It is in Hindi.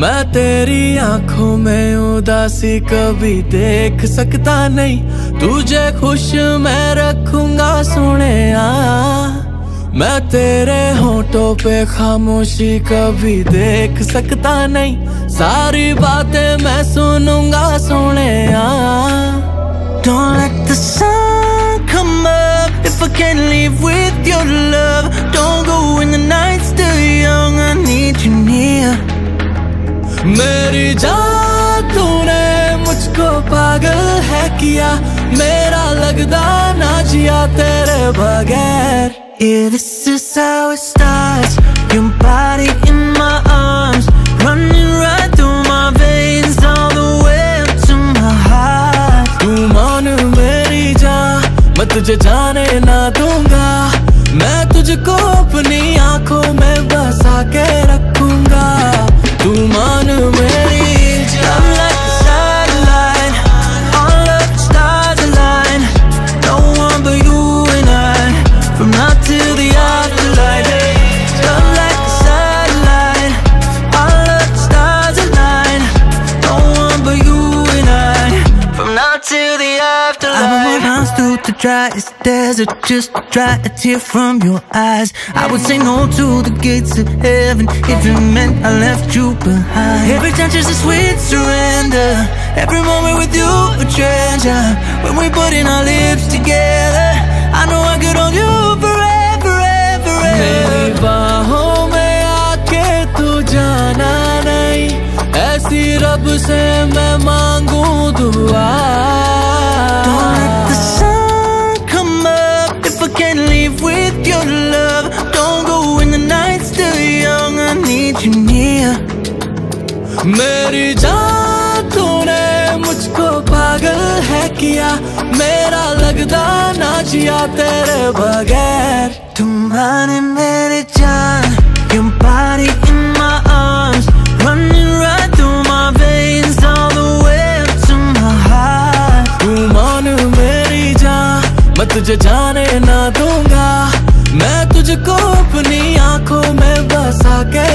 मैं तेरी आँखों में उदासी कभी देख सकता नहीं। तुझे खुश मैं रखूँगा सुने आ। मैं तेरे होठों पे खामोशी कभी देख सकता नहीं। सारी बातें मैं सुनूँगा सुने आ। मेरी जान तूने मुझको पागल है किया मेरा लगदा ना जिया तेरे बगैर Yeah, this is how it starts. Your body in my arms, running right through my veins, all the way up to my heart. तू मान मेरी जान मैं तुझे जाने ना the driest desert just to dry a tear from your eyes. I would say no to the gates of heaven if it meant I left you behind. Every touch is a sweet surrender. Every moment with you a treasure. When we put in our lips together, I know I could hold you forever, forever, मेरी forever. बाहों में आके तू जाना नहीं ऐसी रब से मैं मांगू दुआ मेरी जान तूने मुझको पागल है किया मेरा लगदा बगैर तुम्हारे मेरे Your body in my arms Running right through my veins All the way up to my heart तू मान मेरी जान मैं तुझे जाने ना दूँगा मैं तुझको अपनी आँखों में बसा के